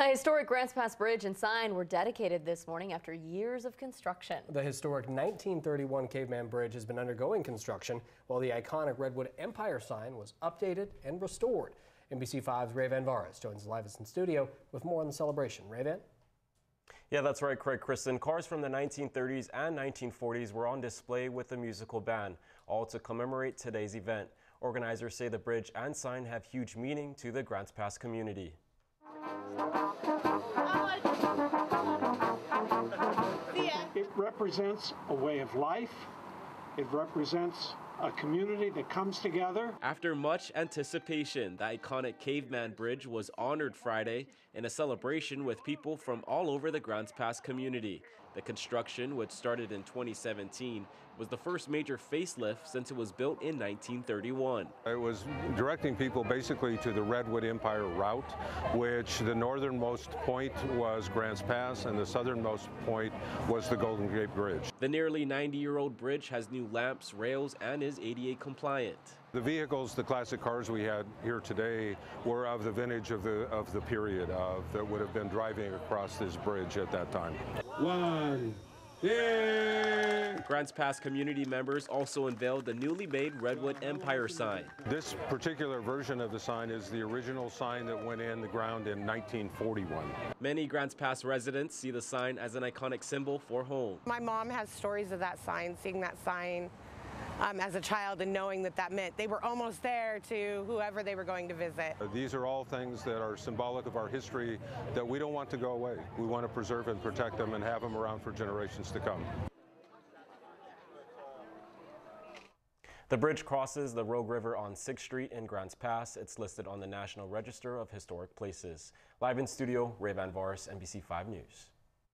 A historic Grants Pass Bridge and sign were dedicated this morning after years of construction. The historic 1931 Caveman Bridge has been undergoing construction while the iconic Redwood Empire sign was updated and restored. NBC5's Rayvan Vares joins live in studio with more on the celebration. Rayvan? Yeah, that's right, Craig Kristen. Cars from the 1930s and 1940s were on display with the musical band, all to commemorate today's event. Organizers say the bridge and sign have huge meaning to the Grants Pass community. It represents a way of life. It represents a community that comes together. After much anticipation, the iconic Caveman Bridge was honored Friday in a celebration with people from all over the Grants Pass community. The construction, which started in 2017, was the first major facelift since it was built in 1931. It was directing people basically to the Redwood Empire route, which the northernmost point was Grants Pass and the southernmost point was the Golden Gate Bridge. The nearly 90-year-old bridge has new lamps, rails, and is ADA compliant. The vehicles, the classic cars we had here today, were of the vintage of the of the period of that would have been driving across this bridge at that time. One, yeah. Grants Pass community members also unveiled the newly made Redwood Empire sign. This particular version of the sign is the original sign that went in the ground in 1941. Many Grants Pass residents see the sign as an iconic symbol for home. My mom has stories of that sign, seeing that sign um, as a child and knowing that that meant they were almost there to whoever they were going to visit. These are all things that are symbolic of our history that we don't want to go away. We want to preserve and protect them and have them around for generations to come. The bridge crosses the Rogue River on 6th Street in Grants Pass. It's listed on the National Register of Historic Places. Live in studio, Rayvan Vares, NBC 5 News.